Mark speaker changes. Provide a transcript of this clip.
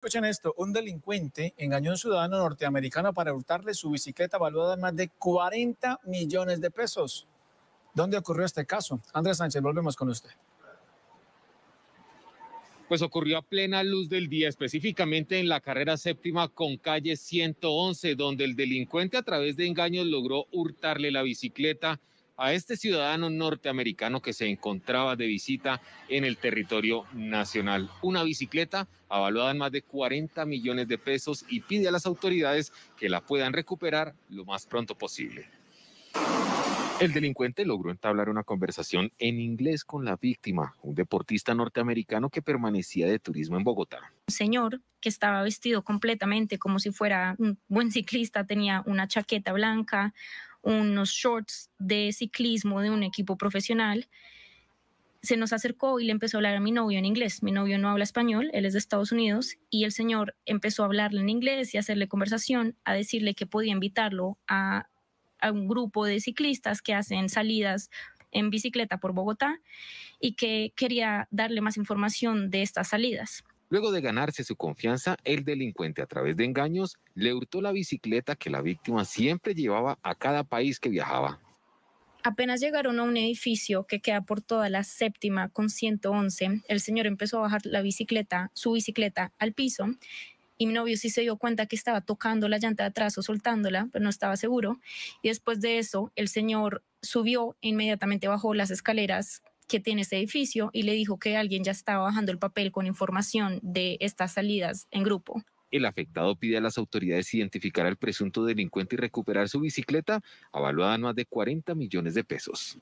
Speaker 1: Escuchen esto, un delincuente engañó a un ciudadano norteamericano para hurtarle su bicicleta valuada en más de 40 millones de pesos. ¿Dónde ocurrió este caso? Andrés Sánchez, volvemos con usted.
Speaker 2: Pues ocurrió a plena luz del día, específicamente en la carrera séptima con calle 111, donde el delincuente a través de engaños logró hurtarle la bicicleta a este ciudadano norteamericano que se encontraba de visita en el territorio nacional. Una bicicleta avaluada en más de 40 millones de pesos y pide a las autoridades que la puedan recuperar lo más pronto posible. El delincuente logró entablar una conversación en inglés con la víctima, un deportista norteamericano que permanecía de turismo en Bogotá.
Speaker 3: Un señor que estaba vestido completamente como si fuera un buen ciclista, tenía una chaqueta blanca, unos shorts de ciclismo de un equipo profesional, se nos acercó y le empezó a hablar a mi novio en inglés. Mi novio no habla español, él es de Estados Unidos, y el señor empezó a hablarle en inglés y a hacerle conversación, a decirle que podía invitarlo a, a un grupo de ciclistas que hacen salidas en bicicleta por Bogotá y que quería darle más información de estas salidas.
Speaker 2: Luego de ganarse su confianza, el delincuente a través de engaños le hurtó la bicicleta que la víctima siempre llevaba a cada país que viajaba.
Speaker 3: Apenas llegaron a un edificio que queda por toda la séptima con 111, el señor empezó a bajar la bicicleta, su bicicleta al piso y mi novio sí se dio cuenta que estaba tocando la llanta de atrás o soltándola, pero no estaba seguro. Y después de eso, el señor subió e inmediatamente bajó las escaleras que tiene ese edificio y le dijo que alguien ya estaba bajando el papel con información de estas salidas en grupo.
Speaker 2: El afectado pide a las autoridades identificar al presunto delincuente y recuperar su bicicleta, avaluada en más de 40 millones de pesos.